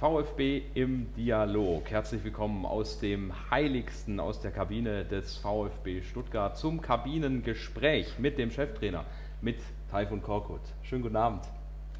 VfB im Dialog. Herzlich willkommen aus dem Heiligsten, aus der Kabine des VfB Stuttgart zum Kabinengespräch mit dem Cheftrainer, mit Taifun Korkut. Schönen guten Abend.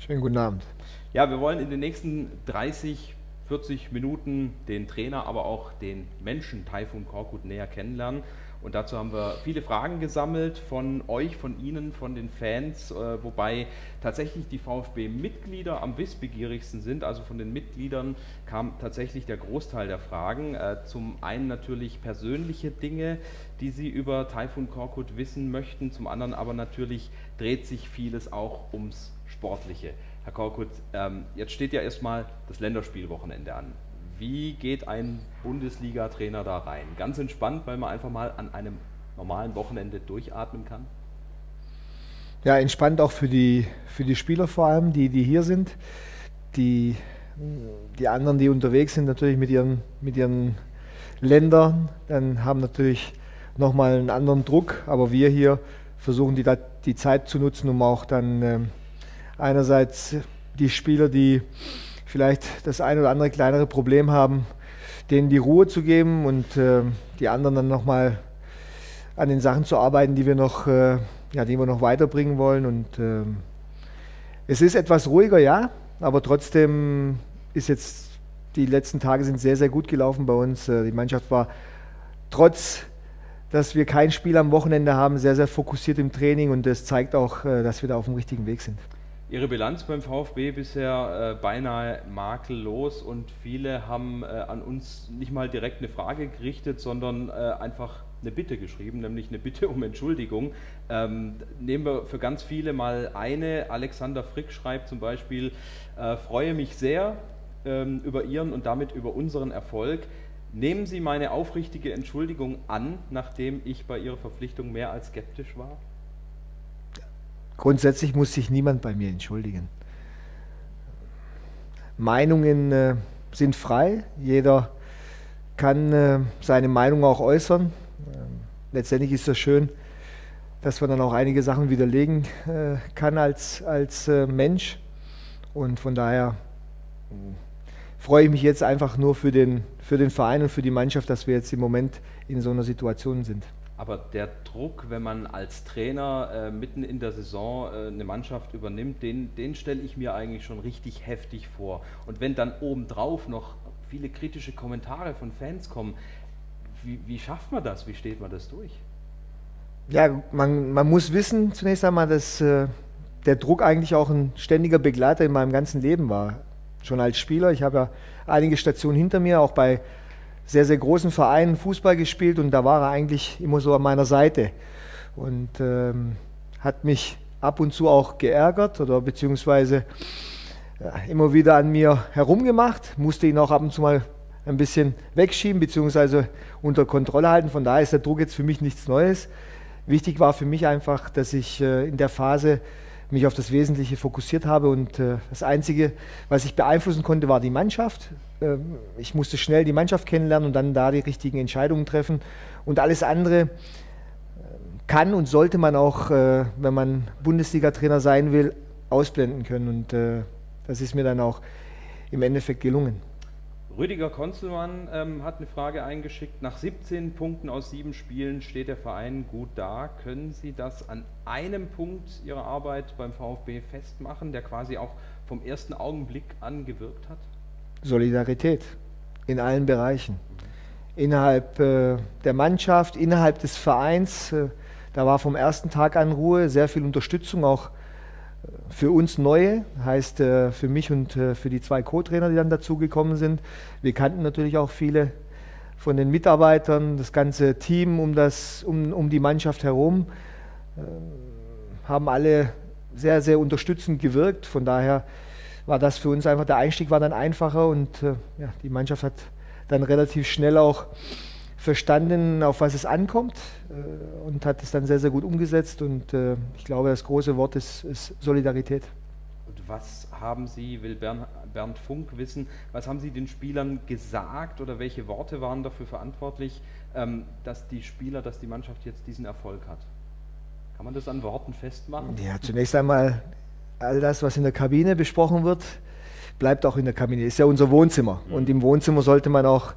Schönen guten Abend. Ja, wir wollen in den nächsten 30, 40 Minuten den Trainer, aber auch den Menschen Taifun Korkut näher kennenlernen. Und dazu haben wir viele Fragen gesammelt von euch, von Ihnen, von den Fans, äh, wobei tatsächlich die VfB-Mitglieder am wissbegierigsten sind. Also von den Mitgliedern kam tatsächlich der Großteil der Fragen. Äh, zum einen natürlich persönliche Dinge, die sie über Taifun Korkut wissen möchten. Zum anderen aber natürlich dreht sich vieles auch ums Sportliche. Herr Korkut, ähm, jetzt steht ja erstmal das Länderspielwochenende an. Wie geht ein Bundesliga-Trainer da rein? Ganz entspannt, weil man einfach mal an einem normalen Wochenende durchatmen kann? Ja, entspannt auch für die, für die Spieler vor allem, die, die hier sind. Die, die anderen, die unterwegs sind, natürlich mit ihren, mit ihren Ländern, dann haben natürlich nochmal einen anderen Druck. Aber wir hier versuchen die, die Zeit zu nutzen, um auch dann äh, einerseits die Spieler, die vielleicht das ein oder andere kleinere Problem haben, denen die Ruhe zu geben und äh, die anderen dann nochmal an den Sachen zu arbeiten, die wir noch, äh, ja, die wir noch weiterbringen wollen. Und äh, es ist etwas ruhiger, ja, aber trotzdem ist jetzt die letzten Tage sind sehr, sehr gut gelaufen bei uns. Äh, die Mannschaft war trotz dass wir kein Spiel am Wochenende haben, sehr, sehr fokussiert im Training und das zeigt auch, äh, dass wir da auf dem richtigen Weg sind. Ihre Bilanz beim VfB bisher äh, beinahe makellos und viele haben äh, an uns nicht mal direkt eine Frage gerichtet, sondern äh, einfach eine Bitte geschrieben, nämlich eine Bitte um Entschuldigung. Ähm, nehmen wir für ganz viele mal eine. Alexander Frick schreibt zum Beispiel, äh, freue mich sehr ähm, über Ihren und damit über unseren Erfolg. Nehmen Sie meine aufrichtige Entschuldigung an, nachdem ich bei Ihrer Verpflichtung mehr als skeptisch war? Grundsätzlich muss sich niemand bei mir entschuldigen. Meinungen äh, sind frei, jeder kann äh, seine Meinung auch äußern. Ähm, letztendlich ist es schön, dass man dann auch einige Sachen widerlegen äh, kann als, als äh, Mensch. Und von daher äh, freue ich mich jetzt einfach nur für den, für den Verein und für die Mannschaft, dass wir jetzt im Moment in so einer Situation sind. Aber der Druck, wenn man als Trainer äh, mitten in der Saison äh, eine Mannschaft übernimmt, den, den stelle ich mir eigentlich schon richtig heftig vor. Und wenn dann obendrauf noch viele kritische Kommentare von Fans kommen, wie, wie schafft man das? Wie steht man das durch? Ja, man, man muss wissen zunächst einmal, dass äh, der Druck eigentlich auch ein ständiger Begleiter in meinem ganzen Leben war. Schon als Spieler, ich habe ja einige Stationen hinter mir, auch bei sehr, sehr großen Vereinen Fußball gespielt und da war er eigentlich immer so an meiner Seite und ähm, hat mich ab und zu auch geärgert oder beziehungsweise äh, immer wieder an mir herumgemacht, musste ihn auch ab und zu mal ein bisschen wegschieben beziehungsweise unter Kontrolle halten. Von daher ist der Druck jetzt für mich nichts Neues. Wichtig war für mich einfach, dass ich äh, in der Phase mich auf das Wesentliche fokussiert habe und äh, das Einzige, was ich beeinflussen konnte, war die Mannschaft. Ähm, ich musste schnell die Mannschaft kennenlernen und dann da die richtigen Entscheidungen treffen. Und alles andere äh, kann und sollte man auch, äh, wenn man Bundesliga-Trainer sein will, ausblenden können. Und äh, das ist mir dann auch im Endeffekt gelungen. Rüdiger Konzelmann ähm, hat eine Frage eingeschickt. Nach 17 Punkten aus sieben Spielen steht der Verein gut da. Können Sie das an einem Punkt Ihrer Arbeit beim VfB festmachen, der quasi auch vom ersten Augenblick an gewirkt hat? Solidarität in allen Bereichen. Innerhalb äh, der Mannschaft, innerhalb des Vereins. Äh, da war vom ersten Tag an Ruhe, sehr viel Unterstützung, auch für uns Neue, heißt äh, für mich und äh, für die zwei Co-Trainer, die dann dazugekommen sind. Wir kannten natürlich auch viele von den Mitarbeitern, das ganze Team um, das, um, um die Mannschaft herum, äh, haben alle sehr, sehr unterstützend gewirkt. Von daher war das für uns einfach, der Einstieg war dann einfacher und ja, die Mannschaft hat dann relativ schnell auch verstanden, auf was es ankommt äh, und hat es dann sehr, sehr gut umgesetzt und äh, ich glaube, das große Wort ist, ist Solidarität. Und was haben Sie, will Bernd, Bernd Funk wissen, was haben Sie den Spielern gesagt oder welche Worte waren dafür verantwortlich, ähm, dass die Spieler, dass die Mannschaft jetzt diesen Erfolg hat? Kann man das an Worten festmachen? Ja, zunächst einmal all das, was in der Kabine besprochen wird, bleibt auch in der Kabine. Ist ja unser Wohnzimmer. Mhm. Und im Wohnzimmer sollte man auch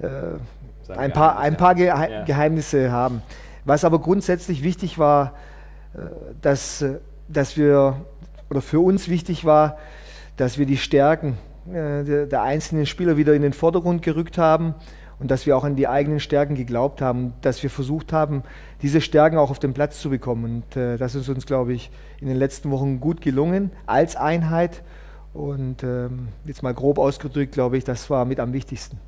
äh, ein paar, ein paar Ge ja. Geheimnisse haben. Was aber grundsätzlich wichtig war, äh, dass, äh, dass wir, oder für uns wichtig war, dass wir die Stärken äh, der, der einzelnen Spieler wieder in den Vordergrund gerückt haben und dass wir auch an die eigenen Stärken geglaubt haben, dass wir versucht haben, diese Stärken auch auf den Platz zu bekommen. Und äh, das ist uns, glaube ich, in den letzten Wochen gut gelungen als Einheit. Und ähm, jetzt mal grob ausgedrückt, glaube ich, das war mit am wichtigsten.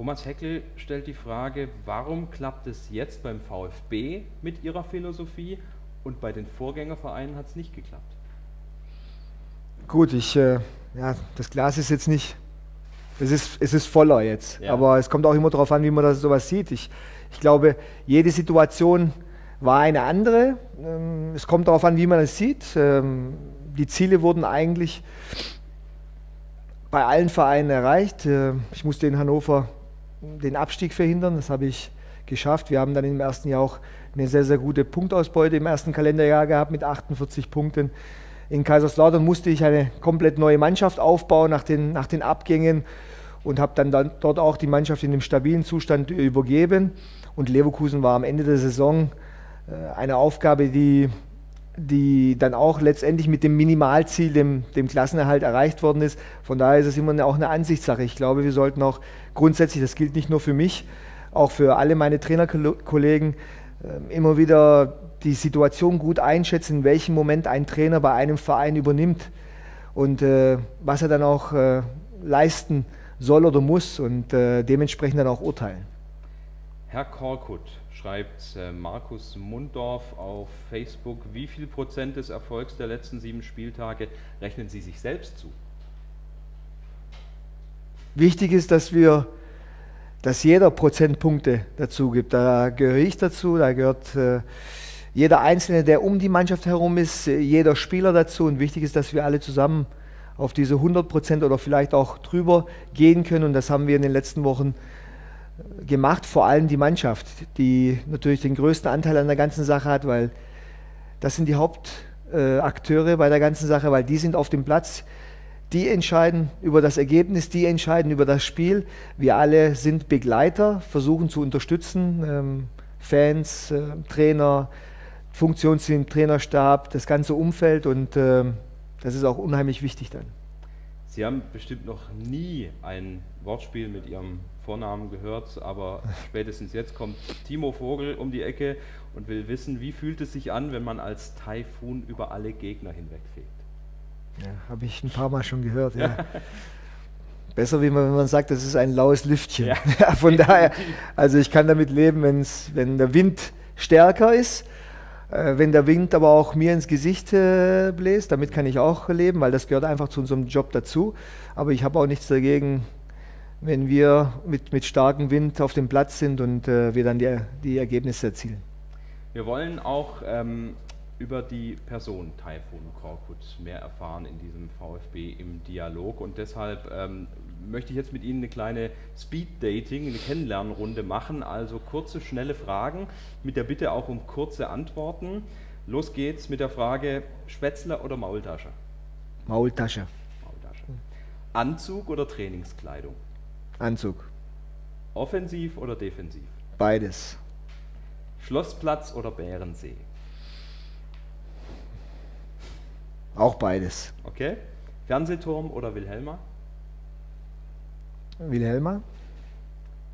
Thomas Heckel stellt die Frage, warum klappt es jetzt beim VfB mit ihrer Philosophie und bei den Vorgängervereinen hat es nicht geklappt? Gut, ich, äh, ja, das Glas ist jetzt nicht, es ist, es ist voller jetzt, ja. aber es kommt auch immer darauf an, wie man das sowas sieht. Ich, ich glaube, jede Situation war eine andere. Ähm, es kommt darauf an, wie man es sieht. Ähm, die Ziele wurden eigentlich bei allen Vereinen erreicht. Äh, ich musste in Hannover den Abstieg verhindern. Das habe ich geschafft. Wir haben dann im ersten Jahr auch eine sehr, sehr gute Punktausbeute im ersten Kalenderjahr gehabt mit 48 Punkten. In Kaiserslautern musste ich eine komplett neue Mannschaft aufbauen nach den, nach den Abgängen und habe dann, dann dort auch die Mannschaft in einem stabilen Zustand übergeben. Und Leverkusen war am Ende der Saison äh, eine Aufgabe, die, die dann auch letztendlich mit dem Minimalziel, dem, dem Klassenerhalt erreicht worden ist. Von daher ist es immer auch eine Ansichtssache. Ich glaube, wir sollten auch grundsätzlich, das gilt nicht nur für mich, auch für alle meine Trainerkollegen, ähm, immer wieder die Situation gut einschätzen, in welchem Moment ein Trainer bei einem Verein übernimmt und äh, was er dann auch äh, leisten soll oder muss und äh, dementsprechend dann auch urteilen. Herr Korkut schreibt äh, Markus Munddorf auf Facebook, wie viel Prozent des Erfolgs der letzten sieben Spieltage rechnen Sie sich selbst zu? Wichtig ist, dass wir, dass jeder Prozentpunkte dazu gibt. Da gehöre ich dazu, da gehört äh, jeder Einzelne, der um die Mannschaft herum ist, äh, jeder Spieler dazu. Und wichtig ist, dass wir alle zusammen auf diese 100 Prozent oder vielleicht auch drüber gehen können. Und das haben wir in den letzten Wochen äh, gemacht, vor allem die Mannschaft, die natürlich den größten Anteil an der ganzen Sache hat, weil das sind die Hauptakteure bei der ganzen Sache, weil die sind auf dem Platz, die entscheiden über das Ergebnis, die entscheiden über das Spiel. Wir alle sind Begleiter, versuchen zu unterstützen. Ähm, Fans, äh, Trainer, Funktionsteam, Trainerstab, das ganze Umfeld und äh, das ist auch unheimlich wichtig dann. Sie haben bestimmt noch nie ein Wortspiel mit Ihrem Vornamen gehört, aber spätestens jetzt kommt Timo Vogel um die Ecke und will wissen, wie fühlt es sich an, wenn man als Taifun über alle Gegner hinwegfegt? Ja, habe ich ein paar Mal schon gehört, ja. Besser, wie man, wenn man sagt, das ist ein laues Lüftchen. Ja. von daher, also ich kann damit leben, wenn's, wenn der Wind stärker ist, äh, wenn der Wind aber auch mir ins Gesicht äh, bläst, damit kann ich auch leben, weil das gehört einfach zu unserem Job dazu. Aber ich habe auch nichts dagegen, wenn wir mit, mit starkem Wind auf dem Platz sind und äh, wir dann die, die Ergebnisse erzielen. Wir wollen auch ähm, über die Person Taifun Korkut mehr erfahren in diesem VfB im Dialog und deshalb ähm, möchte ich jetzt mit Ihnen eine kleine Speed-Dating, eine Kennenlernrunde machen, also kurze, schnelle Fragen mit der Bitte auch um kurze Antworten. Los geht's mit der Frage Spätzler oder Maultasche? Maultasche. Maultasche. Anzug oder Trainingskleidung? Anzug. Offensiv oder defensiv? Beides. Schlossplatz oder Bärensee? Auch beides. Okay. Fernsehturm oder Wilhelma? Wilhelma.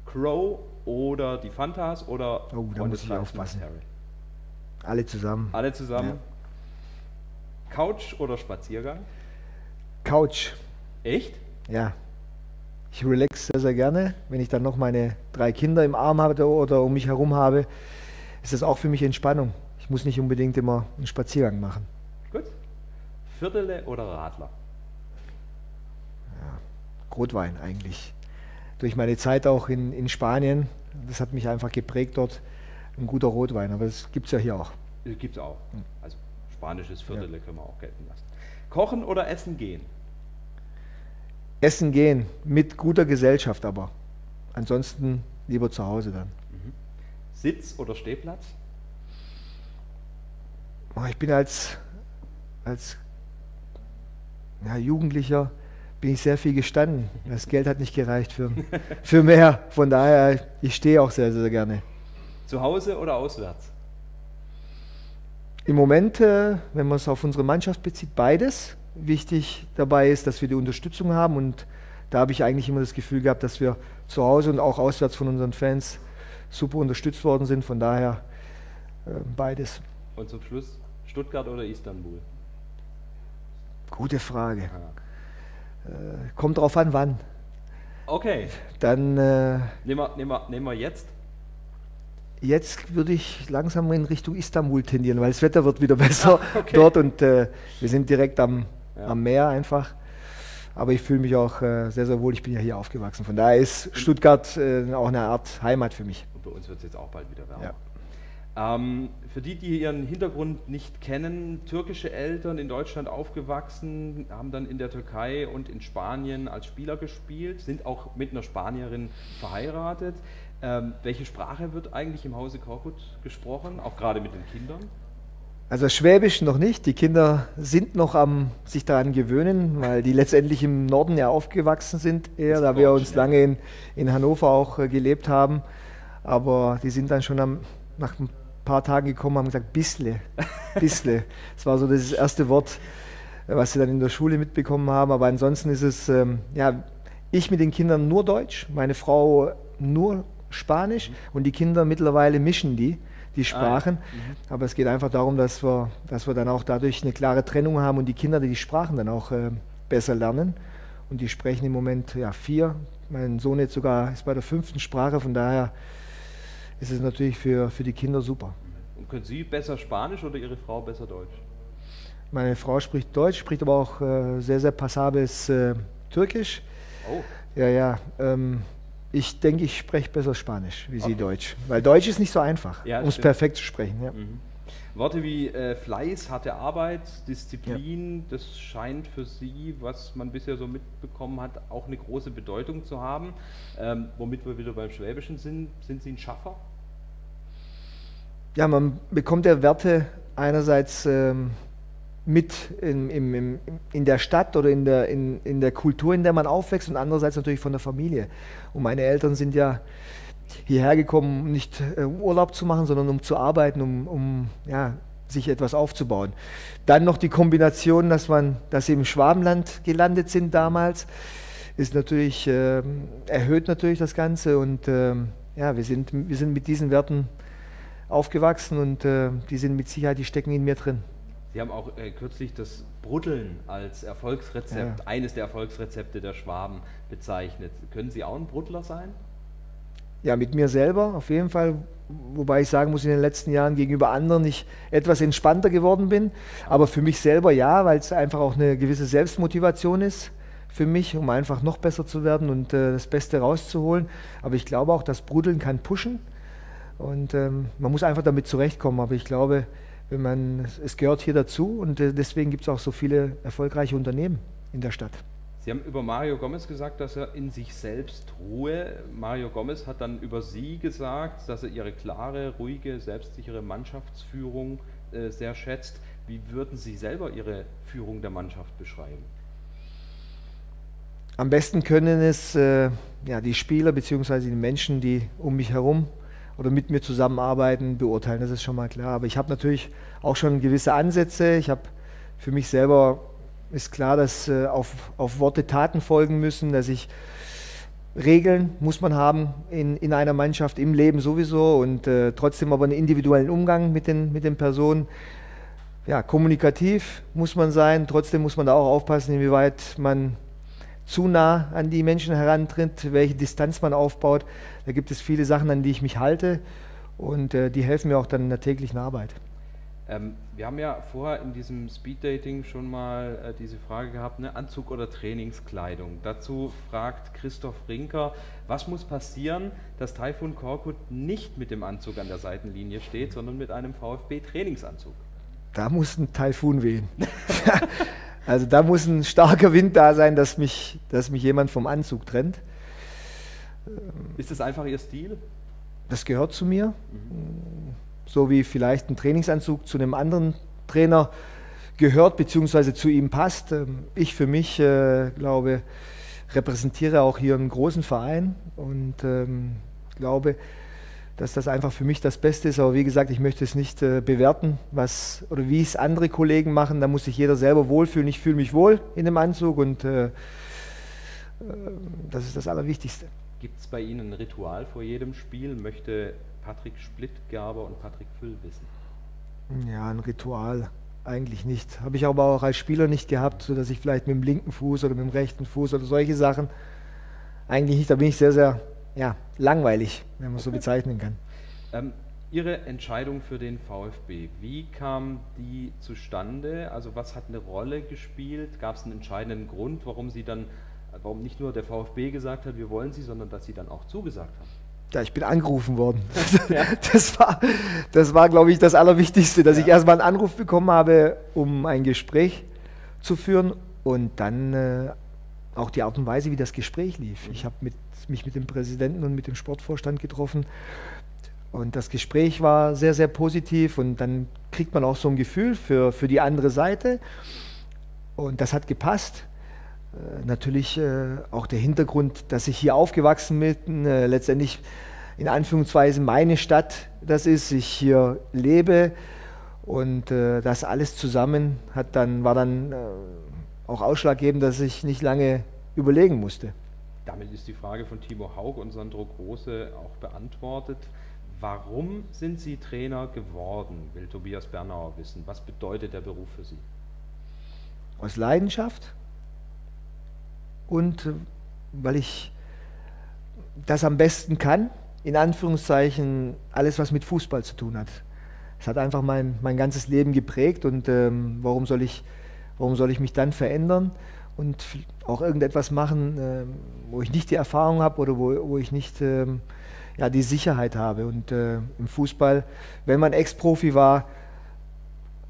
Crow oder die Fantas oder Oh, da muss ich aufpassen. Alle zusammen. Alle zusammen. Ja. Couch oder Spaziergang? Couch. Echt? Ja. Ich relax sehr, sehr gerne. Wenn ich dann noch meine drei Kinder im Arm habe oder um mich herum habe, ist das auch für mich Entspannung. Ich muss nicht unbedingt immer einen Spaziergang machen. Viertele oder Radler? Ja, Rotwein eigentlich. Durch meine Zeit auch in, in Spanien, das hat mich einfach geprägt dort, ein guter Rotwein. Aber das gibt es ja hier auch. Gibt es auch. Hm. Also spanisches Viertele ja. können wir auch gelten lassen. Kochen oder essen gehen? Essen gehen, mit guter Gesellschaft aber. Ansonsten lieber zu Hause dann. Mhm. Sitz oder Stehplatz? Ich bin als, als ja, Jugendlicher bin ich sehr viel gestanden. Das Geld hat nicht gereicht für, für mehr. Von daher, ich stehe auch sehr, sehr gerne. Zu Hause oder auswärts? Im Moment, äh, wenn man es auf unsere Mannschaft bezieht, beides. Wichtig dabei ist, dass wir die Unterstützung haben und da habe ich eigentlich immer das Gefühl gehabt, dass wir zu Hause und auch auswärts von unseren Fans super unterstützt worden sind. Von daher äh, beides. Und zum Schluss Stuttgart oder Istanbul? Gute Frage. Äh, kommt drauf an, wann. Okay. Dann. Äh, nehmen, wir, nehmen, wir, nehmen wir jetzt. Jetzt würde ich langsam in Richtung Istanbul tendieren, weil das Wetter wird wieder besser ah, okay. dort und äh, wir sind direkt am, ja. am Meer einfach. Aber ich fühle mich auch äh, sehr, sehr wohl. Ich bin ja hier aufgewachsen. Von daher ist Stuttgart äh, auch eine Art Heimat für mich. Und bei uns wird es jetzt auch bald wieder wärmer. Ja. Ähm, für die, die ihren Hintergrund nicht kennen, türkische Eltern in Deutschland aufgewachsen, haben dann in der Türkei und in Spanien als Spieler gespielt, sind auch mit einer Spanierin verheiratet. Ähm, welche Sprache wird eigentlich im Hause Korkut gesprochen, auch gerade mit den Kindern? Also Schwäbisch noch nicht. Die Kinder sind noch am sich daran gewöhnen, weil die letztendlich im Norden ja aufgewachsen sind, eher, da wir uns lange in, in Hannover auch äh, gelebt haben. Aber die sind dann schon am, nach ein paar Tagen gekommen, haben gesagt, bissle, bissle. Das war so das erste Wort, was sie dann in der Schule mitbekommen haben. Aber ansonsten ist es, ähm, ja, ich mit den Kindern nur Deutsch, meine Frau nur Spanisch mhm. und die Kinder mittlerweile mischen die, die Sprachen. Ah, ja. mhm. Aber es geht einfach darum, dass wir, dass wir dann auch dadurch eine klare Trennung haben und die Kinder die Sprachen dann auch äh, besser lernen. Und die sprechen im Moment ja vier. Mein Sohn jetzt sogar ist bei der fünften Sprache, von daher ist es natürlich für, für die Kinder super. Und können Sie besser Spanisch oder Ihre Frau besser Deutsch? Meine Frau spricht Deutsch, spricht aber auch äh, sehr, sehr passables äh, Türkisch. Oh. Ja, ja. Ähm, ich denke, ich spreche besser Spanisch wie Sie okay. Deutsch. Weil Deutsch ist nicht so einfach, ja, um es perfekt zu sprechen. Ja. Mhm. Worte wie äh, Fleiß, harte Arbeit, Disziplin, ja. das scheint für Sie, was man bisher so mitbekommen hat, auch eine große Bedeutung zu haben. Ähm, womit wir wieder beim Schwäbischen sind, sind Sie ein Schaffer? Ja, man bekommt ja Werte einerseits ähm, mit in, in, in, der Stadt oder in der, in, in der Kultur, in der man aufwächst und andererseits natürlich von der Familie. Und meine Eltern sind ja hierher gekommen, nicht äh, um Urlaub zu machen, sondern um zu arbeiten, um, um ja, sich etwas aufzubauen. Dann noch die Kombination, dass, man, dass sie im Schwabenland gelandet sind damals, ist natürlich, äh, erhöht natürlich das Ganze und äh, ja, wir sind, wir sind mit diesen Werten aufgewachsen und äh, die sind mit Sicherheit, die stecken in mir drin. Sie haben auch äh, kürzlich das Bruddeln als Erfolgsrezept, ja. eines der Erfolgsrezepte der Schwaben bezeichnet. Können Sie auch ein Bruddler sein? Ja, mit mir selber auf jeden Fall. Wobei ich sagen muss, in den letzten Jahren gegenüber anderen ich etwas entspannter geworden bin. Aber für mich selber ja, weil es einfach auch eine gewisse Selbstmotivation ist für mich, um einfach noch besser zu werden und äh, das Beste rauszuholen. Aber ich glaube auch, dass Bruddeln kann pushen. Und ähm, man muss einfach damit zurechtkommen. Aber ich glaube, wenn man, es gehört hier dazu und äh, deswegen gibt es auch so viele erfolgreiche Unternehmen in der Stadt. Sie haben über Mario Gomez gesagt, dass er in sich selbst ruhe. Mario Gomez hat dann über Sie gesagt, dass er Ihre klare, ruhige, selbstsichere Mannschaftsführung äh, sehr schätzt. Wie würden Sie selber Ihre Führung der Mannschaft beschreiben? Am besten können es äh, ja, die Spieler bzw. die Menschen, die um mich herum oder mit mir zusammenarbeiten, beurteilen. Das ist schon mal klar. Aber ich habe natürlich auch schon gewisse Ansätze. Ich habe für mich selber ist klar, dass äh, auf, auf Worte Taten folgen müssen, dass ich Regeln muss man haben in, in einer Mannschaft, im Leben sowieso und äh, trotzdem aber einen individuellen Umgang mit den, mit den Personen. Ja, kommunikativ muss man sein, trotzdem muss man da auch aufpassen, inwieweit man zu nah an die Menschen herantritt, welche Distanz man aufbaut. Da gibt es viele Sachen, an die ich mich halte und äh, die helfen mir auch dann in der täglichen Arbeit. Ähm, wir haben ja vorher in diesem Speeddating schon mal äh, diese Frage gehabt, ne? Anzug oder Trainingskleidung. Dazu fragt Christoph Rinker, was muss passieren, dass Taifun Korkut nicht mit dem Anzug an der Seitenlinie steht, sondern mit einem VfB-Trainingsanzug? Da muss ein Taifun wehen. Also da muss ein starker Wind da sein, dass mich, dass mich jemand vom Anzug trennt. Ist das einfach Ihr Stil? Das gehört zu mir. Mhm. So wie vielleicht ein Trainingsanzug zu einem anderen Trainer gehört bzw. zu ihm passt. Ähm, ich für mich äh, glaube, repräsentiere auch hier einen großen Verein und ähm, glaube, dass das einfach für mich das Beste ist. Aber wie gesagt, ich möchte es nicht äh, bewerten, was oder wie es andere Kollegen machen. Da muss sich jeder selber wohlfühlen. Ich fühle mich wohl in dem Anzug und äh, äh das ist das Allerwichtigste. Gibt es bei Ihnen ein Ritual vor jedem Spiel? Möchte Patrick Splittgerber und Patrick Füll wissen? Ja, ein Ritual eigentlich nicht. Habe ich aber auch als Spieler nicht gehabt, sodass ich vielleicht mit dem linken Fuß oder mit dem rechten Fuß oder solche Sachen eigentlich nicht. Da bin ich sehr, sehr ja, langweilig, wenn man es so bezeichnen kann. Ähm, Ihre Entscheidung für den VfB, wie kam die zustande? Also was hat eine Rolle gespielt? Gab es einen entscheidenden Grund, warum Sie dann, warum nicht nur der VfB gesagt hat, wir wollen Sie, sondern dass Sie dann auch zugesagt haben? Ja, ich bin angerufen worden. Das war, das war glaube ich, das Allerwichtigste, dass ja. ich erstmal einen Anruf bekommen habe, um ein Gespräch zu führen und dann äh, auch die Art und Weise, wie das Gespräch lief. Ich habe mich mit dem Präsidenten und mit dem Sportvorstand getroffen und das Gespräch war sehr, sehr positiv und dann kriegt man auch so ein Gefühl für, für die andere Seite und das hat gepasst. Äh, natürlich äh, auch der Hintergrund, dass ich hier aufgewachsen bin, äh, letztendlich in Anführungszweisen meine Stadt das ist, ich hier lebe und das alles zusammen hat dann, war dann auch ausschlaggebend, dass ich nicht lange überlegen musste. Damit ist die Frage von Timo Haug und Sandro Große auch beantwortet. Warum sind Sie Trainer geworden, will Tobias Bernauer wissen. Was bedeutet der Beruf für Sie? Aus Leidenschaft, und äh, weil ich das am besten kann, in Anführungszeichen alles, was mit Fußball zu tun hat. Es hat einfach mein, mein ganzes Leben geprägt und ähm, warum, soll ich, warum soll ich mich dann verändern und auch irgendetwas machen, äh, wo ich nicht die Erfahrung habe oder wo, wo ich nicht ähm, ja, die Sicherheit habe. Und äh, im Fußball, wenn man Ex-Profi war,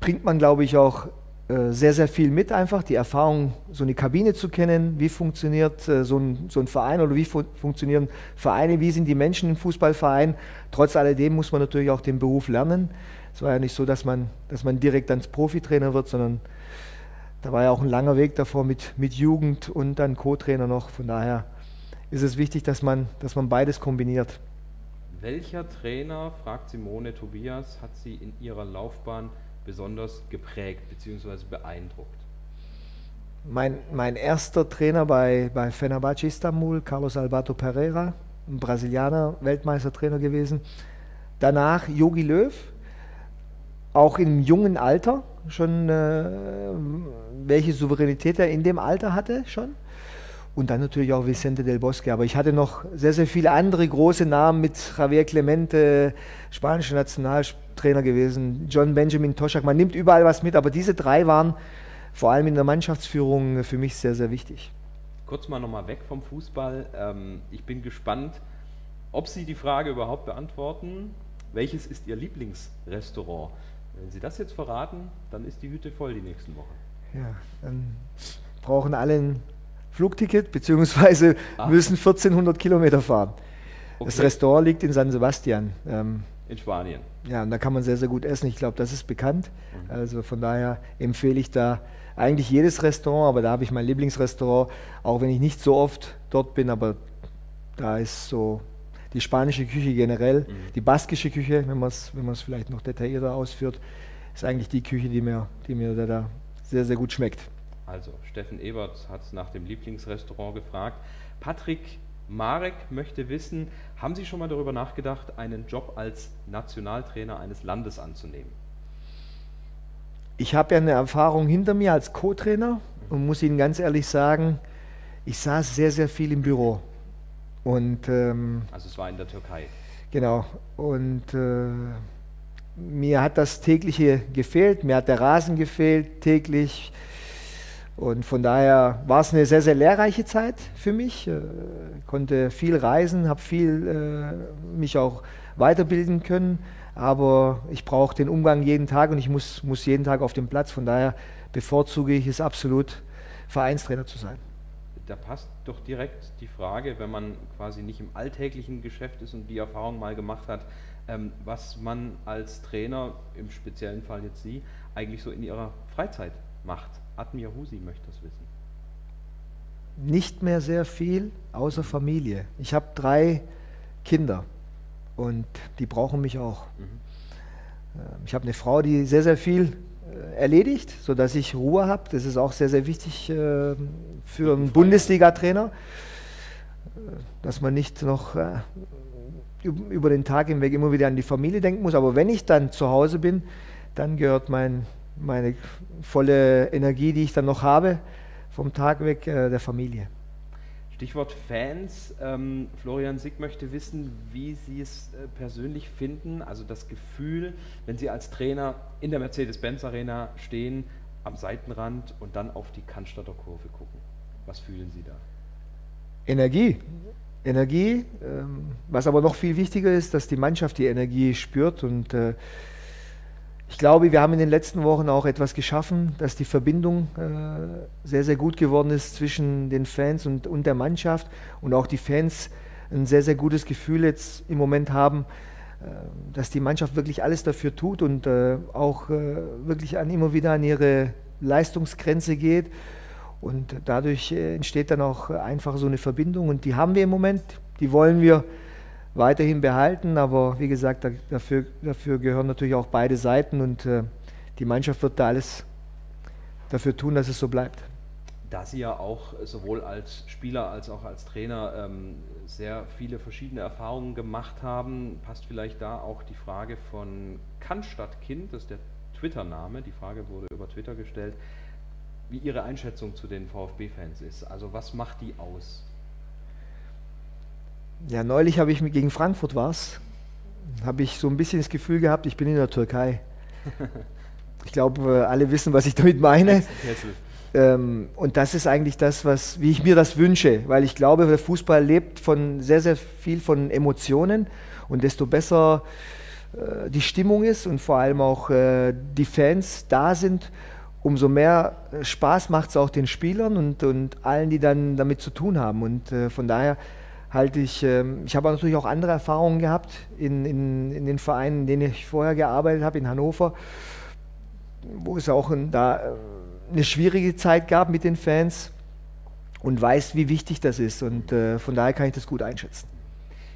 bringt man, glaube ich, auch äh, sehr, sehr viel mit, einfach die Erfahrung, so eine Kabine zu kennen, wie funktioniert äh, so, ein, so ein Verein oder wie fu funktionieren Vereine, wie sind die Menschen im Fußballverein. Trotz alledem muss man natürlich auch den Beruf lernen. Es war ja nicht so, dass man, dass man direkt ans Profitrainer wird, sondern da war ja auch ein langer Weg davor mit, mit Jugend und dann Co-Trainer noch. Von daher ist es wichtig, dass man, dass man beides kombiniert. Welcher Trainer, fragt Simone Tobias, hat sie in ihrer Laufbahn besonders geprägt bzw. beeindruckt? Mein, mein erster Trainer bei, bei Fenerbahce Istanbul, Carlos Alberto Pereira, ein Brasilianer, Weltmeistertrainer gewesen. Danach Jogi Löw, auch im jungen Alter, schon äh, welche Souveränität er in dem Alter hatte schon. Und dann natürlich auch Vicente del Bosque. Aber ich hatte noch sehr, sehr viele andere große Namen mit Javier Clemente, spanischer Nationaltrainer gewesen, John Benjamin Toschak. Man nimmt überall was mit, aber diese drei waren vor allem in der Mannschaftsführung für mich sehr, sehr wichtig. Kurz mal nochmal weg vom Fußball. Ähm, ich bin gespannt, ob Sie die Frage überhaupt beantworten. Welches ist Ihr Lieblingsrestaurant? Wenn Sie das jetzt verraten, dann ist die Hütte voll die nächsten Wochen. Ja, dann brauchen alle ein Flugticket, beziehungsweise Ach. müssen 1400 Kilometer fahren. Okay. Das Restaurant liegt in San Sebastian. Ähm, in Spanien. Ja, und da kann man sehr, sehr gut essen. Ich glaube, das ist bekannt. Mhm. Also von daher empfehle ich da eigentlich jedes Restaurant, aber da habe ich mein Lieblingsrestaurant, auch wenn ich nicht so oft dort bin, aber da ist so die spanische Küche generell, mhm. die baskische Küche, wenn man es wenn vielleicht noch detaillierter ausführt, ist eigentlich die Küche, die mir, die mir da, da sehr, sehr gut schmeckt. Also, Steffen Ebert hat nach dem Lieblingsrestaurant gefragt. Patrick Marek möchte wissen, haben Sie schon mal darüber nachgedacht, einen Job als Nationaltrainer eines Landes anzunehmen? Ich habe ja eine Erfahrung hinter mir als Co-Trainer und muss Ihnen ganz ehrlich sagen, ich saß sehr, sehr viel im Büro. Und, ähm, also es war in der Türkei. Genau. Und äh, mir hat das tägliche gefehlt, mir hat der Rasen gefehlt täglich. Und von daher war es eine sehr, sehr lehrreiche Zeit für mich. Äh, konnte viel reisen, habe viel äh, mich auch weiterbilden können. Aber ich brauche den Umgang jeden Tag und ich muss, muss jeden Tag auf dem Platz. Von daher bevorzuge ich es absolut, Vereinstrainer zu sein. Da passt doch direkt die Frage, wenn man quasi nicht im alltäglichen Geschäft ist und die Erfahrung mal gemacht hat, ähm, was man als Trainer, im speziellen Fall jetzt Sie, eigentlich so in Ihrer Freizeit macht. Admir Husi möchte das wissen. Nicht mehr sehr viel, außer Familie. Ich habe drei Kinder und die brauchen mich auch. Mhm. Ich habe eine Frau, die sehr, sehr viel erledigt, sodass ich Ruhe habe. Das ist auch sehr, sehr wichtig äh, für einen Bundesliga-Trainer, äh, dass man nicht noch über den Tag hinweg immer wieder an die Familie denken muss. Aber wenn ich dann zu Hause bin, dann gehört mein, meine volle Energie, die ich dann noch habe, vom Tag weg der Familie. Stichwort Fans. Ähm, Florian Sick möchte wissen, wie Sie es äh, persönlich finden, also das Gefühl, wenn Sie als Trainer in der Mercedes-Benz Arena stehen, am Seitenrand und dann auf die Cannstatter Kurve gucken. Was fühlen Sie da? Energie. Energie. Ähm, was aber noch viel wichtiger ist, dass die Mannschaft die Energie spürt und äh, ich glaube, wir haben in den letzten Wochen auch etwas geschaffen, dass die Verbindung äh, sehr, sehr gut geworden ist zwischen den Fans und, und der Mannschaft und auch die Fans ein sehr, sehr gutes Gefühl jetzt im Moment haben, äh, dass die Mannschaft wirklich alles dafür tut und äh, auch äh, wirklich an, immer wieder an ihre Leistungsgrenze geht. Und dadurch äh, entsteht dann auch einfach so eine Verbindung und die haben wir im Moment, die wollen wir weiterhin behalten. Aber wie gesagt, dafür, dafür gehören natürlich auch beide Seiten und äh, die Mannschaft wird da alles dafür tun, dass es so bleibt. Da Sie ja auch sowohl als Spieler als auch als Trainer ähm, sehr viele verschiedene Erfahrungen gemacht haben, passt vielleicht da auch die Frage von Cannstatt-Kind, das ist der Twitter-Name, die Frage wurde über Twitter gestellt, wie Ihre Einschätzung zu den VfB-Fans ist. Also was macht die aus? Ja, neulich habe ich gegen Frankfurt was, habe ich so ein bisschen das Gefühl gehabt, ich bin in der Türkei. Ich glaube, äh, alle wissen, was ich damit meine. Ähm, und das ist eigentlich das, was, wie ich mir das wünsche, weil ich glaube, der Fußball lebt von sehr, sehr viel von Emotionen und desto besser äh, die Stimmung ist und vor allem auch äh, die Fans da sind, umso mehr Spaß macht es auch den Spielern und, und allen, die dann damit zu tun haben. Und äh, von daher halte ich, ähm, ich habe natürlich auch andere Erfahrungen gehabt in, in, in den Vereinen, in denen ich vorher gearbeitet habe, in Hannover, wo es auch ein, da äh, eine schwierige Zeit gab mit den Fans und weiß, wie wichtig das ist. Und äh, von daher kann ich das gut einschätzen.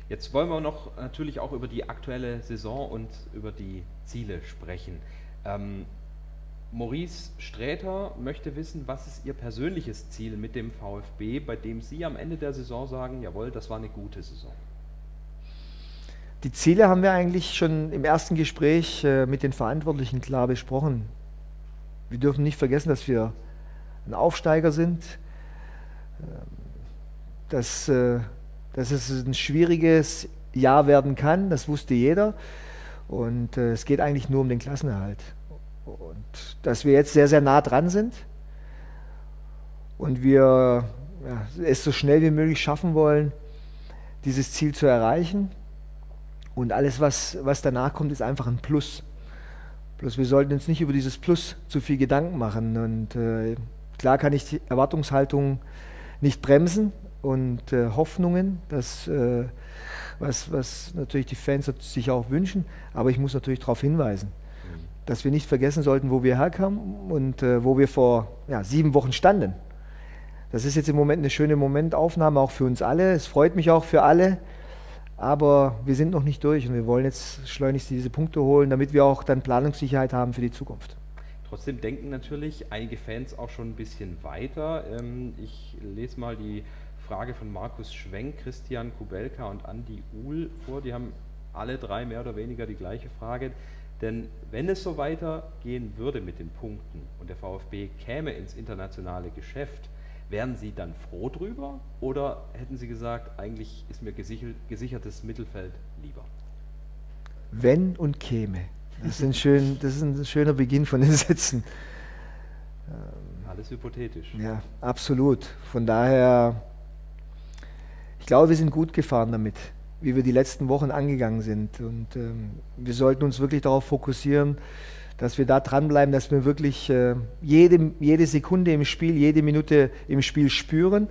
Jetzt wollen wir noch natürlich auch über die aktuelle Saison und über die Ziele sprechen. Ähm, Maurice Sträter möchte wissen, was ist Ihr persönliches Ziel mit dem VfB, bei dem Sie am Ende der Saison sagen, jawohl, das war eine gute Saison. Die Ziele haben wir eigentlich schon im ersten Gespräch äh, mit den Verantwortlichen klar besprochen. Wir dürfen nicht vergessen, dass wir ein Aufsteiger sind, ähm, dass, äh, dass es ein schwieriges Jahr werden kann, das wusste jeder. Und äh, es geht eigentlich nur um den Klassenerhalt. Und dass wir jetzt sehr, sehr nah dran sind und wir ja, es so schnell wie möglich schaffen wollen, dieses Ziel zu erreichen. Und alles, was, was danach kommt, ist einfach ein Plus. Bloß wir sollten uns nicht über dieses Plus zu viel Gedanken machen. Und äh, klar kann ich die Erwartungshaltung nicht bremsen und äh, Hoffnungen, dass, äh, was, was natürlich die Fans sich auch wünschen, aber ich muss natürlich darauf hinweisen dass wir nicht vergessen sollten, wo wir herkamen und äh, wo wir vor ja, sieben Wochen standen. Das ist jetzt im Moment eine schöne Momentaufnahme, auch für uns alle. Es freut mich auch für alle, aber wir sind noch nicht durch und wir wollen jetzt schleunigst diese Punkte holen, damit wir auch dann Planungssicherheit haben für die Zukunft. Trotzdem denken natürlich einige Fans auch schon ein bisschen weiter. Ähm, ich lese mal die Frage von Markus Schwenk, Christian Kubelka und Andi Uhl vor. Die haben alle drei mehr oder weniger die gleiche Frage. Denn wenn es so weitergehen würde mit den Punkten und der VfB käme ins internationale Geschäft, wären Sie dann froh drüber oder hätten Sie gesagt, eigentlich ist mir gesichertes Mittelfeld lieber? Wenn und käme. Das ist ein, schön, das ist ein schöner Beginn von den Sätzen. Alles hypothetisch. Ja, absolut. Von daher, ich glaube, wir sind gut gefahren damit wie wir die letzten Wochen angegangen sind. Und ähm, wir sollten uns wirklich darauf fokussieren, dass wir da dranbleiben, dass wir wirklich äh, jede, jede Sekunde im Spiel, jede Minute im Spiel spüren.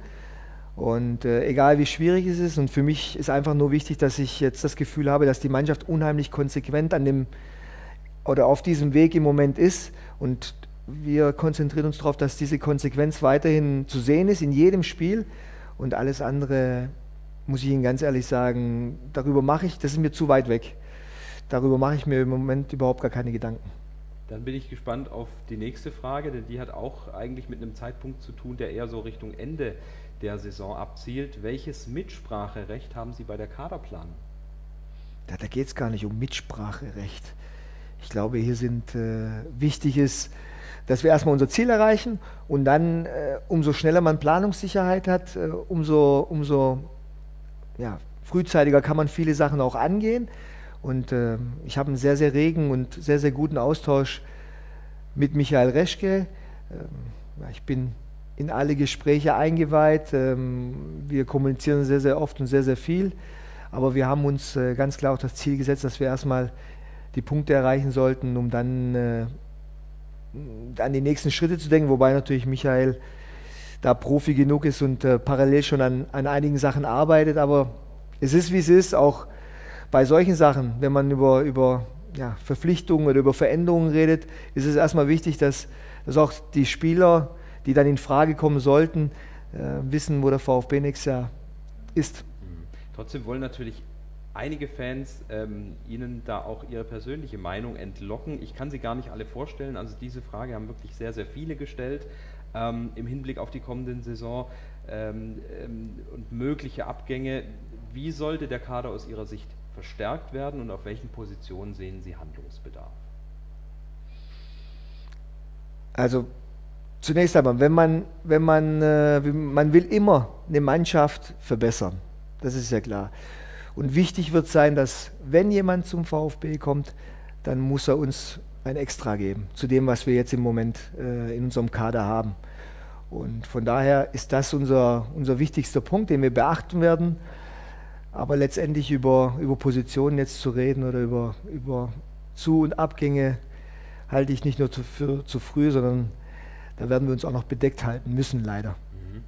Und äh, egal wie schwierig es ist, und für mich ist einfach nur wichtig, dass ich jetzt das Gefühl habe, dass die Mannschaft unheimlich konsequent an dem oder auf diesem Weg im Moment ist. Und wir konzentrieren uns darauf, dass diese Konsequenz weiterhin zu sehen ist in jedem Spiel und alles andere, muss ich Ihnen ganz ehrlich sagen, darüber mache ich, das ist mir zu weit weg. Darüber mache ich mir im Moment überhaupt gar keine Gedanken. Dann bin ich gespannt auf die nächste Frage, denn die hat auch eigentlich mit einem Zeitpunkt zu tun, der eher so Richtung Ende der Saison abzielt. Welches Mitspracherecht haben Sie bei der Kaderplanung? Da, da geht es gar nicht um Mitspracherecht. Ich glaube, hier sind äh, wichtig ist, dass wir erstmal unser Ziel erreichen und dann, äh, umso schneller man Planungssicherheit hat, äh, umso, umso ja, frühzeitiger kann man viele Sachen auch angehen. Und äh, ich habe einen sehr, sehr regen und sehr, sehr guten Austausch mit Michael Reschke. Ähm, ich bin in alle Gespräche eingeweiht. Ähm, wir kommunizieren sehr, sehr oft und sehr, sehr viel. Aber wir haben uns äh, ganz klar auch das Ziel gesetzt, dass wir erstmal die Punkte erreichen sollten, um dann äh, an die nächsten Schritte zu denken. Wobei natürlich Michael da Profi genug ist und äh, parallel schon an, an einigen Sachen arbeitet. Aber es ist, wie es ist. Auch bei solchen Sachen, wenn man über, über ja, Verpflichtungen oder über Veränderungen redet, ist es erstmal wichtig, dass, dass auch die Spieler, die dann in Frage kommen sollten, äh, wissen, wo der VfB nächstes Jahr ist. Mhm. Trotzdem wollen natürlich einige Fans ähm, Ihnen da auch ihre persönliche Meinung entlocken. Ich kann sie gar nicht alle vorstellen. Also diese Frage haben wirklich sehr, sehr viele gestellt ähm, im Hinblick auf die kommende Saison ähm, ähm und mögliche Abgänge. Wie sollte der Kader aus Ihrer Sicht verstärkt werden und auf welchen Positionen sehen Sie Handlungsbedarf? Also zunächst einmal, wenn man, wenn man, äh, man will immer eine Mannschaft verbessern, das ist ja klar. Und wichtig wird sein, dass wenn jemand zum VfB kommt, dann muss er uns ein Extra geben zu dem, was wir jetzt im Moment äh, in unserem Kader haben. Und von daher ist das unser, unser wichtigster Punkt, den wir beachten werden. Aber letztendlich über, über Positionen jetzt zu reden oder über, über Zu- und Abgänge halte ich nicht nur zu, für zu früh, sondern da werden wir uns auch noch bedeckt halten müssen, leider. Mhm.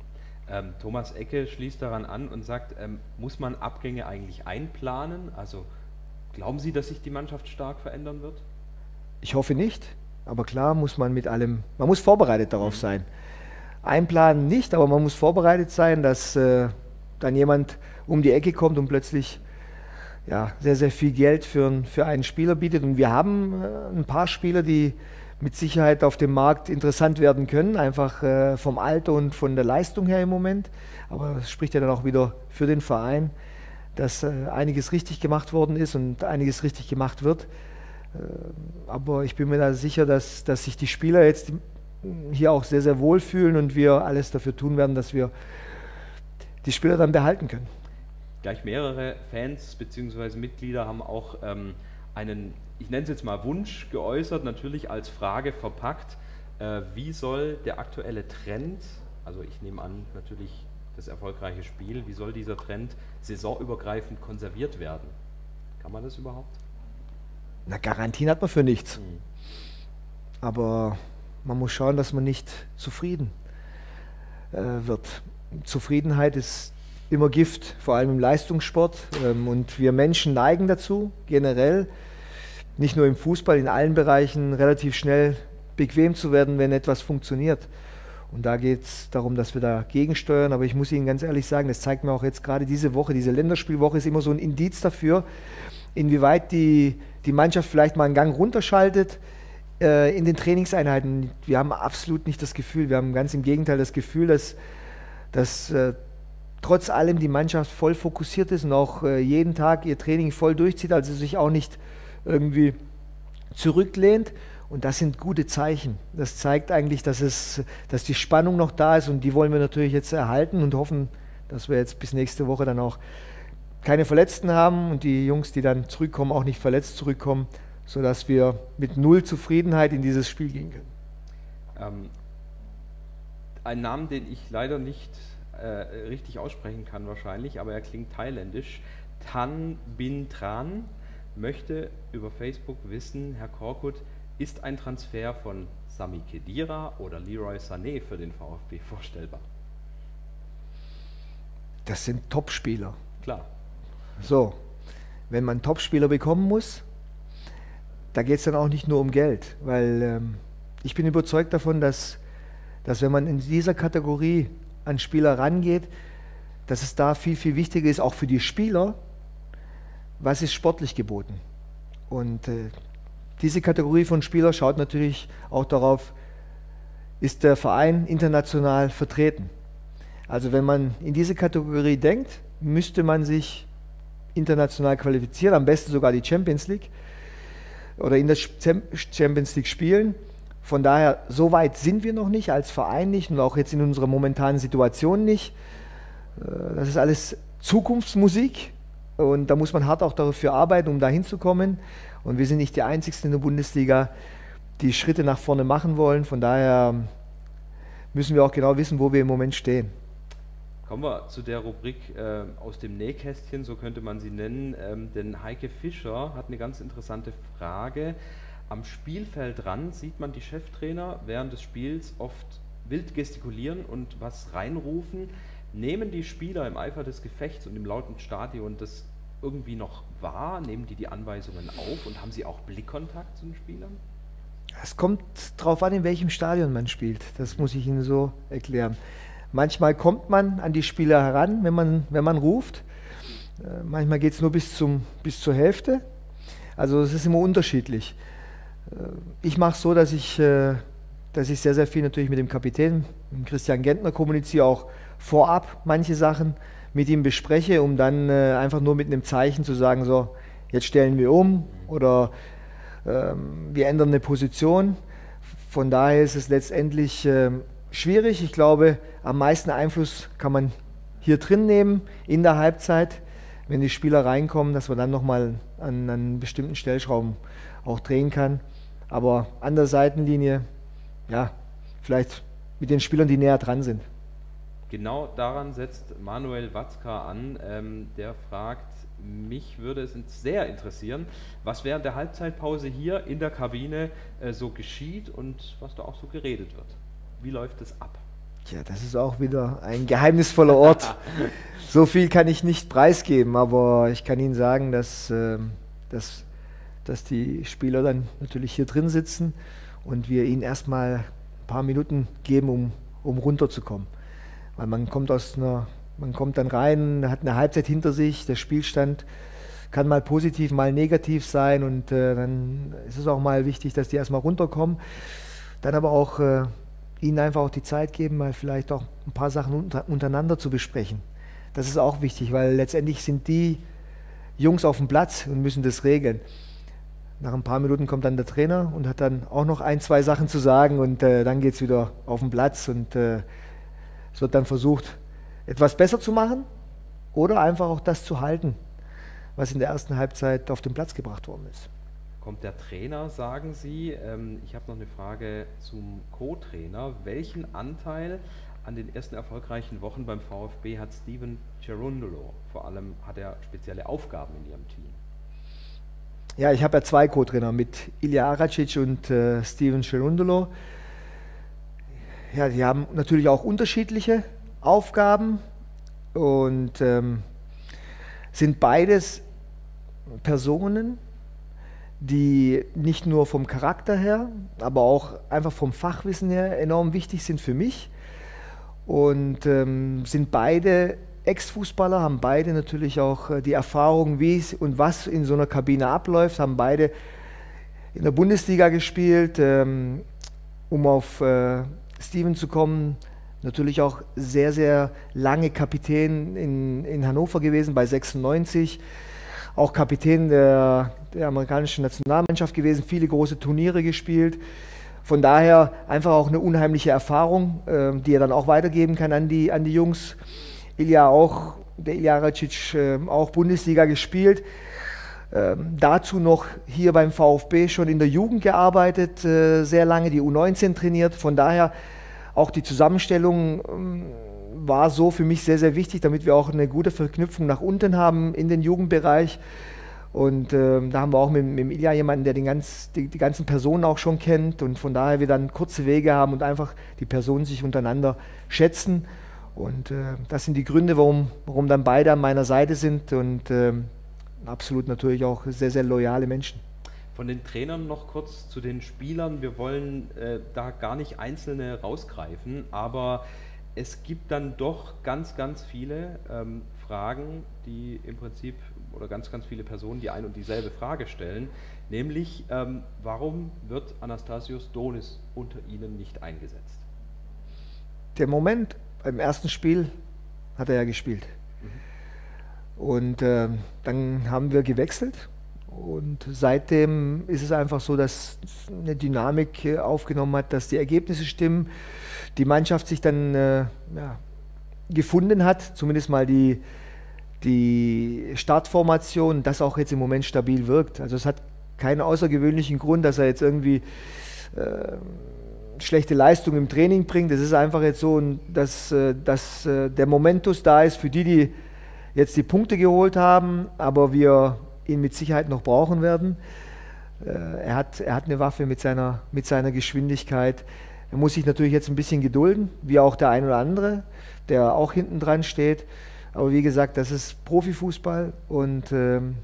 Ähm, Thomas Ecke schließt daran an und sagt, ähm, muss man Abgänge eigentlich einplanen? Also glauben Sie, dass sich die Mannschaft stark verändern wird? Ich hoffe nicht, aber klar muss man mit allem, man muss vorbereitet darauf mhm. sein. Einplanen nicht, aber man muss vorbereitet sein, dass äh, dann jemand um die Ecke kommt und plötzlich ja, sehr, sehr viel Geld für, für einen Spieler bietet. Und wir haben äh, ein paar Spieler, die mit Sicherheit auf dem Markt interessant werden können, einfach äh, vom Alter und von der Leistung her im Moment. Aber das spricht ja dann auch wieder für den Verein, dass äh, einiges richtig gemacht worden ist und einiges richtig gemacht wird. Äh, aber ich bin mir da sicher, dass, dass sich die Spieler jetzt hier auch sehr, sehr wohl fühlen und wir alles dafür tun werden, dass wir die Spieler dann behalten können. Gleich mehrere Fans bzw. Mitglieder haben auch ähm, einen, ich nenne es jetzt mal Wunsch geäußert, natürlich als Frage verpackt. Äh, wie soll der aktuelle Trend, also ich nehme an, natürlich das erfolgreiche Spiel, wie soll dieser Trend saisonübergreifend konserviert werden? Kann man das überhaupt? Na, Garantien hat man für nichts. Mhm. Aber man muss schauen, dass man nicht zufrieden äh, wird. Zufriedenheit ist immer Gift, vor allem im Leistungssport. Ähm, und wir Menschen neigen dazu, generell, nicht nur im Fußball, in allen Bereichen relativ schnell bequem zu werden, wenn etwas funktioniert. Und da geht es darum, dass wir da gegensteuern. Aber ich muss Ihnen ganz ehrlich sagen, das zeigt mir auch jetzt gerade diese Woche, diese Länderspielwoche ist immer so ein Indiz dafür, inwieweit die, die Mannschaft vielleicht mal einen Gang runterschaltet äh, in den Trainingseinheiten. Wir haben absolut nicht das Gefühl, wir haben ganz im Gegenteil das Gefühl, dass dass äh, trotz allem die Mannschaft voll fokussiert ist und auch äh, jeden Tag ihr Training voll durchzieht, also sich auch nicht irgendwie zurücklehnt. Und das sind gute Zeichen. Das zeigt eigentlich, dass, es, dass die Spannung noch da ist und die wollen wir natürlich jetzt erhalten und hoffen, dass wir jetzt bis nächste Woche dann auch keine Verletzten haben und die Jungs, die dann zurückkommen, auch nicht verletzt zurückkommen, sodass wir mit null Zufriedenheit in dieses Spiel gehen können. Ähm, ein Namen, den ich leider nicht äh, richtig aussprechen kann wahrscheinlich, aber er klingt thailändisch. Tan Bin Tran möchte über Facebook wissen, Herr Korkut, ist ein Transfer von Sami Kedira oder Leroy Sané für den VfB vorstellbar? Das sind Topspieler. Klar. So, wenn man Topspieler bekommen muss, da geht es dann auch nicht nur um Geld, weil ähm, ich bin überzeugt davon, dass, dass wenn man in dieser Kategorie an Spieler rangeht, dass es da viel, viel wichtiger ist, auch für die Spieler, was ist sportlich geboten. Und äh, diese Kategorie von Spieler schaut natürlich auch darauf, ist der Verein international vertreten. Also wenn man in diese Kategorie denkt, müsste man sich international qualifizieren, am besten sogar die Champions League oder in der Champions League spielen. Von daher, so weit sind wir noch nicht als Verein nicht und auch jetzt in unserer momentanen Situation nicht. Äh, das ist alles Zukunftsmusik und da muss man hart auch dafür arbeiten, um da hinzukommen. Und wir sind nicht die Einzigen in der Bundesliga, die Schritte nach vorne machen wollen. Von daher müssen wir auch genau wissen, wo wir im Moment stehen. Kommen wir zu der Rubrik äh, aus dem Nähkästchen, so könnte man sie nennen. Ähm, denn Heike Fischer hat eine ganz interessante Frage. Am Spielfeldrand sieht man die Cheftrainer während des Spiels oft wild gestikulieren und was reinrufen. Nehmen die Spieler im Eifer des Gefechts und im lauten Stadion das irgendwie noch wahr? Nehmen die die Anweisungen auf und haben sie auch Blickkontakt zu den Spielern? Es kommt darauf an, in welchem Stadion man spielt. Das muss ich Ihnen so erklären. Manchmal kommt man an die Spieler heran, wenn man, wenn man ruft. Äh, manchmal geht es nur bis, zum, bis zur Hälfte. Also es ist immer unterschiedlich. Äh, ich mache es so, dass ich, äh, dass ich sehr, sehr viel natürlich mit dem Kapitän, mit Christian Gentner kommuniziere, auch vorab manche Sachen mit ihm bespreche, um dann einfach nur mit einem Zeichen zu sagen, so, jetzt stellen wir um oder ähm, wir ändern eine Position. Von daher ist es letztendlich ähm, schwierig. Ich glaube, am meisten Einfluss kann man hier drin nehmen in der Halbzeit, wenn die Spieler reinkommen, dass man dann nochmal an, an bestimmten Stellschrauben auch drehen kann. Aber an der Seitenlinie, ja, vielleicht mit den Spielern, die näher dran sind. Genau daran setzt Manuel Watzka an. Ähm, der fragt, mich würde es sehr interessieren, was während der Halbzeitpause hier in der Kabine äh, so geschieht und was da auch so geredet wird. Wie läuft es ab? Tja, das ist auch wieder ein geheimnisvoller Ort. so viel kann ich nicht preisgeben, aber ich kann Ihnen sagen, dass, äh, dass, dass die Spieler dann natürlich hier drin sitzen und wir ihnen erstmal ein paar Minuten geben, um, um runterzukommen. Weil man kommt aus einer, man kommt dann rein, hat eine Halbzeit hinter sich, der Spielstand kann mal positiv, mal negativ sein und äh, dann ist es auch mal wichtig, dass die erstmal runterkommen. Dann aber auch äh, ihnen einfach auch die Zeit geben, mal vielleicht auch ein paar Sachen unter, untereinander zu besprechen. Das ist auch wichtig, weil letztendlich sind die Jungs auf dem Platz und müssen das regeln. Nach ein paar Minuten kommt dann der Trainer und hat dann auch noch ein, zwei Sachen zu sagen und äh, dann geht es wieder auf den Platz und äh, es wird dann versucht, etwas besser zu machen oder einfach auch das zu halten, was in der ersten Halbzeit auf den Platz gebracht worden ist kommt der Trainer, sagen Sie. Ähm, ich habe noch eine Frage zum Co-Trainer. Welchen Anteil an den ersten erfolgreichen Wochen beim VfB hat Steven Cerundolo? Vor allem hat er spezielle Aufgaben in Ihrem Team. Ja, ich habe ja zwei Co-Trainer mit Ilya Aracic und äh, Steven Cerundolo. Ja, die haben natürlich auch unterschiedliche Aufgaben und ähm, sind beides Personen, die nicht nur vom Charakter her, aber auch einfach vom Fachwissen her enorm wichtig sind für mich. Und ähm, sind beide Ex-Fußballer, haben beide natürlich auch äh, die Erfahrung, wie es und was in so einer Kabine abläuft, haben beide in der Bundesliga gespielt. Ähm, um auf äh, Steven zu kommen, natürlich auch sehr, sehr lange Kapitän in, in Hannover gewesen, bei 96 auch Kapitän der, der amerikanischen Nationalmannschaft gewesen, viele große Turniere gespielt. Von daher einfach auch eine unheimliche Erfahrung, äh, die er dann auch weitergeben kann an die, an die Jungs. Ilya auch, der Ilya Racic, äh, auch Bundesliga gespielt. Ähm, dazu noch hier beim VfB schon in der Jugend gearbeitet, äh, sehr lange die U19 trainiert. Von daher auch die Zusammenstellung ähm, war so für mich sehr, sehr wichtig, damit wir auch eine gute Verknüpfung nach unten haben in den Jugendbereich. Und äh, da haben wir auch mit, mit Ilja jemanden, der den ganz, die, die, ganzen Personen auch schon kennt und von daher wir dann kurze Wege haben und einfach die Personen sich untereinander schätzen. Und äh, das sind die Gründe, warum, warum dann beide an meiner Seite sind und äh, absolut natürlich auch sehr, sehr loyale Menschen. Von den Trainern noch kurz zu den Spielern. Wir wollen äh, da gar nicht einzelne rausgreifen, aber es gibt dann doch ganz, ganz viele ähm, Fragen, die im Prinzip, oder ganz, ganz viele Personen, die ein und dieselbe Frage stellen, nämlich ähm, warum wird Anastasios Donis unter Ihnen nicht eingesetzt? Der Moment beim ersten Spiel hat er ja gespielt. Mhm. Und äh, dann haben wir gewechselt und seitdem ist es einfach so, dass eine Dynamik aufgenommen hat, dass die Ergebnisse stimmen, die Mannschaft sich dann äh, ja, gefunden hat, zumindest mal die, die Startformation, das auch jetzt im Moment stabil wirkt. Also es hat keinen außergewöhnlichen Grund, dass er jetzt irgendwie äh, schlechte Leistung im Training bringt. Es ist einfach jetzt so, dass, äh, dass äh, der Momentus da ist für die, die jetzt die Punkte geholt haben, aber wir ihn mit Sicherheit noch brauchen werden. Äh, er hat, er hat eine Waffe mit seiner, mit seiner Geschwindigkeit. Er muss sich natürlich jetzt ein bisschen gedulden, wie auch der ein oder andere, der auch hinten dran steht. Aber wie gesagt, das ist Profifußball und ähm,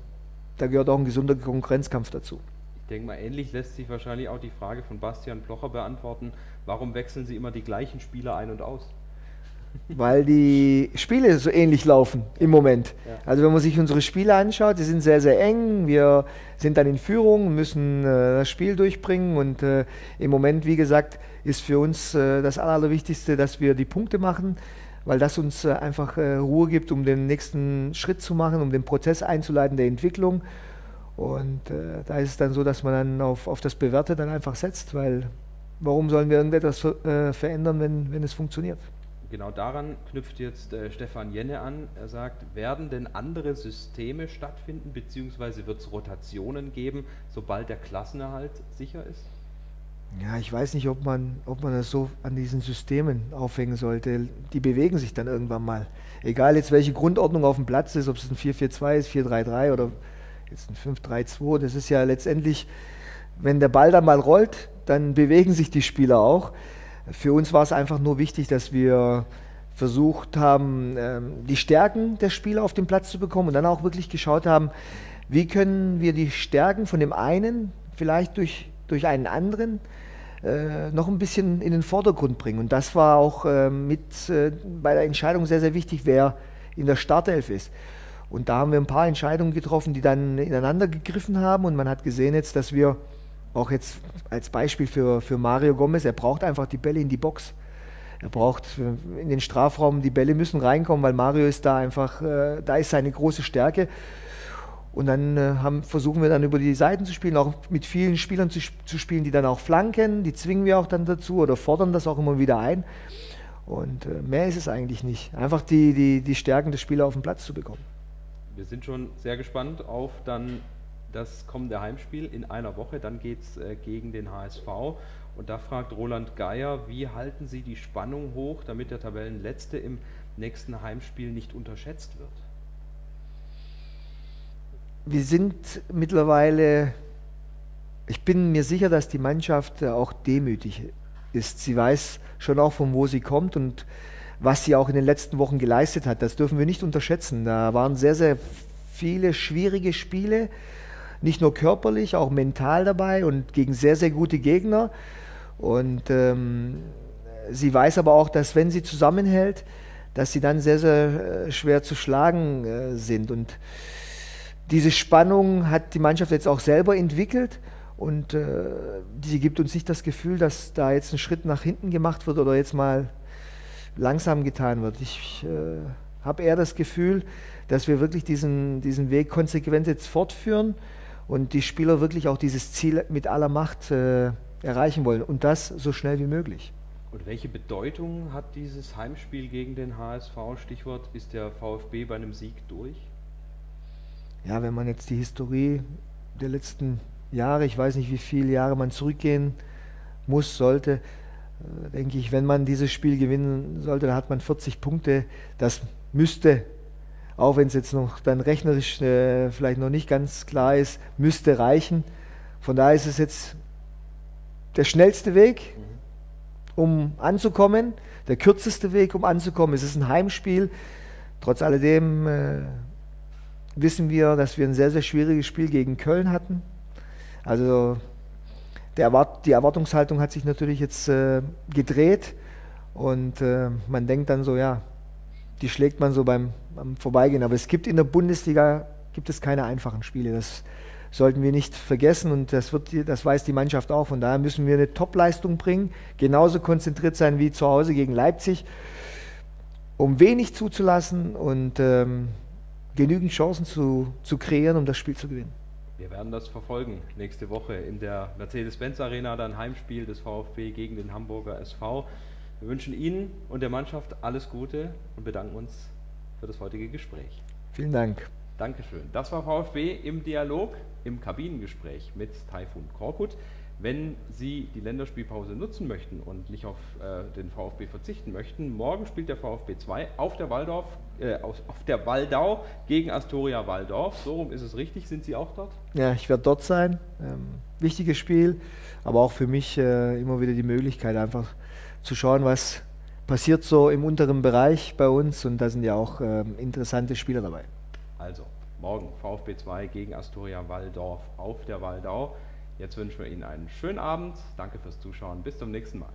da gehört auch ein gesunder Konkurrenzkampf dazu. Ich denke mal, ähnlich lässt sich wahrscheinlich auch die Frage von Bastian Plocher beantworten. Warum wechseln Sie immer die gleichen Spieler ein und aus? Weil die Spiele so ähnlich laufen im Moment. Ja. Also wenn man sich unsere Spiele anschaut, die sind sehr, sehr eng. Wir sind dann in Führung, müssen äh, das Spiel durchbringen und äh, im Moment, wie gesagt, ist für uns äh, das Allerwichtigste, dass wir die Punkte machen, weil das uns äh, einfach äh, Ruhe gibt, um den nächsten Schritt zu machen, um den Prozess einzuleiten der Entwicklung. Und äh, da ist es dann so, dass man dann auf, auf das Bewährte dann einfach setzt, weil warum sollen wir irgendetwas verändern, wenn, wenn es funktioniert? Genau daran knüpft jetzt äh, Stefan Jenne an. Er sagt, werden denn andere Systeme stattfinden, beziehungsweise wird es Rotationen geben, sobald der Klassenerhalt sicher ist? Ja, ich weiß nicht, ob man, ob man das so an diesen Systemen aufhängen sollte. Die bewegen sich dann irgendwann mal. Egal jetzt, welche Grundordnung auf dem Platz ist, ob es ein 4-4-2 ist, 4-3-3 oder jetzt ein 5-3-2. Das ist ja letztendlich, wenn der Ball dann mal rollt, dann bewegen sich die Spieler auch. Für uns war es einfach nur wichtig, dass wir versucht haben, ähm, die Stärken der Spieler auf den Platz zu bekommen und dann auch wirklich geschaut haben, wie können wir die Stärken von dem einen vielleicht durch, durch einen anderen äh, noch ein bisschen in den Vordergrund bringen. Und das war auch äh, mit äh, bei der Entscheidung sehr, sehr wichtig, wer in der Startelf ist. Und da haben wir ein paar Entscheidungen getroffen, die dann ineinander gegriffen haben und man hat gesehen jetzt, dass wir auch jetzt als Beispiel für, für Mario Gomez, er braucht einfach die Bälle in die Box. Er braucht in den Strafraum, die Bälle müssen reinkommen, weil Mario ist da einfach, äh, da ist seine große Stärke. Und dann äh, haben, versuchen wir dann über die Seiten zu spielen, auch mit vielen Spielern zu, zu, spielen, die dann auch flanken. Die zwingen wir auch dann dazu oder fordern das auch immer wieder ein. Und äh, mehr ist es eigentlich nicht. Einfach die, die, die Stärken des Spielers auf den Platz zu bekommen. Wir sind schon sehr gespannt auf dann das kommende Heimspiel in einer Woche. Dann geht es äh, gegen den HSV. Und da fragt Roland Geier, wie halten Sie die Spannung hoch, damit der Tabellenletzte im nächsten Heimspiel nicht unterschätzt wird? Wir sind mittlerweile, ich bin mir sicher, dass die Mannschaft auch demütig ist. Sie weiß schon auch, von wo sie kommt und was sie auch in den letzten Wochen geleistet hat. Das dürfen wir nicht unterschätzen. Da waren sehr, sehr viele schwierige Spiele nicht nur körperlich, auch mental dabei und gegen sehr, sehr gute Gegner. Und ähm, sie weiß aber auch, dass wenn sie zusammenhält, dass sie dann sehr, sehr äh, schwer zu schlagen äh, sind. Und diese Spannung hat die Mannschaft jetzt auch selber entwickelt und äh, sie gibt uns nicht das Gefühl, dass da jetzt ein Schritt nach hinten gemacht wird oder jetzt mal langsam getan wird. Ich äh, habe eher das Gefühl, dass wir wirklich diesen, diesen Weg konsequent jetzt fortführen und die Spieler wirklich auch dieses Ziel mit aller Macht äh, erreichen wollen und das so schnell wie möglich. Und welche Bedeutung hat dieses Heimspiel gegen den HSV? Stichwort, ist der VfB bei einem Sieg durch? Ja, wenn man jetzt die Historie der letzten Jahre, ich weiß nicht, wie viele Jahre man zurückgehen muss, sollte, äh, denke ich, wenn man dieses Spiel gewinnen sollte, dann hat man 40 Punkte. Das müsste auch wenn es jetzt noch dann rechnerisch äh, vielleicht noch nicht ganz klar ist, müsste reichen. Von daher ist es jetzt der schnellste Weg, um anzukommen, der kürzeste Weg, um anzukommen. Es ist ein Heimspiel. Trotz alledem äh, wissen wir, dass wir ein sehr, sehr schwieriges Spiel gegen Köln hatten. Also Erwart die Erwartungshaltung hat sich natürlich jetzt äh, gedreht und äh, man denkt dann so, ja, die schlägt man so beim, beim, Vorbeigehen. Aber es gibt in der Bundesliga gibt es keine einfachen Spiele. Das sollten wir nicht vergessen und das, wird, das weiß die Mannschaft auch. Von daher müssen wir eine Topleistung bringen, genauso konzentriert sein wie zu Hause gegen Leipzig, um wenig zuzulassen und ähm, genügend Chancen zu, zu kreieren, um das Spiel zu gewinnen. Wir werden das verfolgen nächste Woche in der Mercedes-Benz Arena, dann Heimspiel des VfB gegen den Hamburger SV. Wir wünschen Ihnen und der Mannschaft alles Gute und bedanken uns für das heutige Gespräch. Vielen Dank. Dankeschön. Das war VfB im Dialog, im Kabinengespräch mit Taifun Korkut. Wenn Sie die Länderspielpause nutzen möchten und nicht auf äh, den VfB verzichten möchten, morgen spielt der VfB 2 auf der, Waldorf, äh, auf, auf, der Waldau gegen Astoria Waldorf. So rum ist es richtig. Sind Sie auch dort? Ja, ich werde dort sein. Ähm, wichtiges Spiel, aber auch für mich äh, immer wieder die Möglichkeit, einfach zu schauen, was passiert so im unteren Bereich bei uns. Und da sind ja auch ähm, interessante Spieler dabei. Also, morgen VfB 2 gegen Astoria Waldorf auf der Waldau. Jetzt wünschen wir Ihnen einen schönen Abend. Danke fürs Zuschauen. Bis zum nächsten Mal.